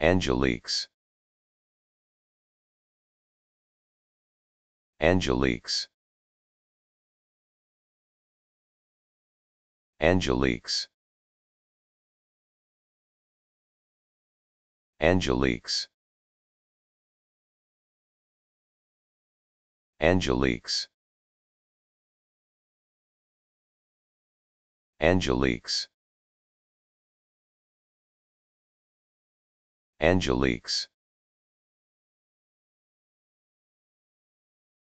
Angeliques. Angeliques. Angeliques. Angeliques. Angeliques. Angeliques Angeliques